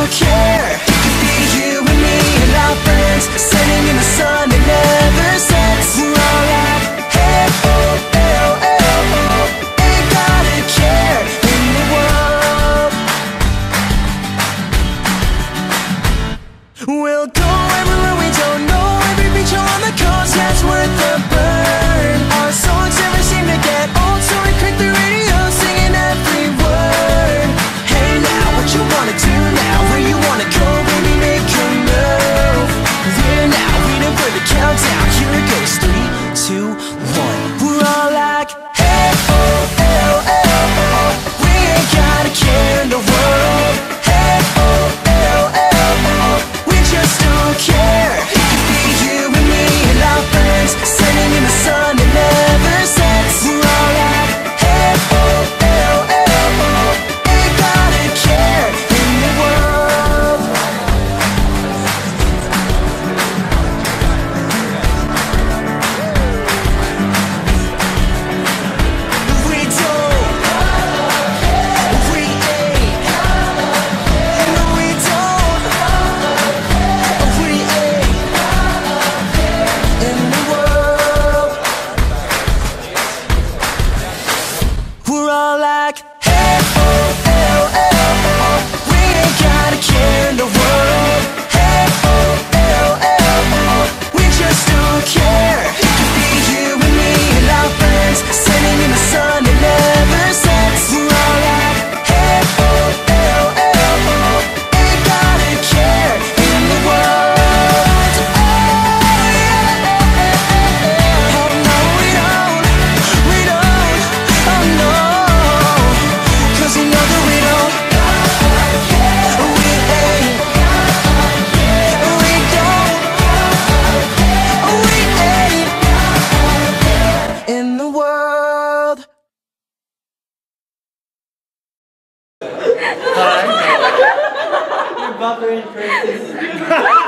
I don't care. Hi. You're buffering Christmas.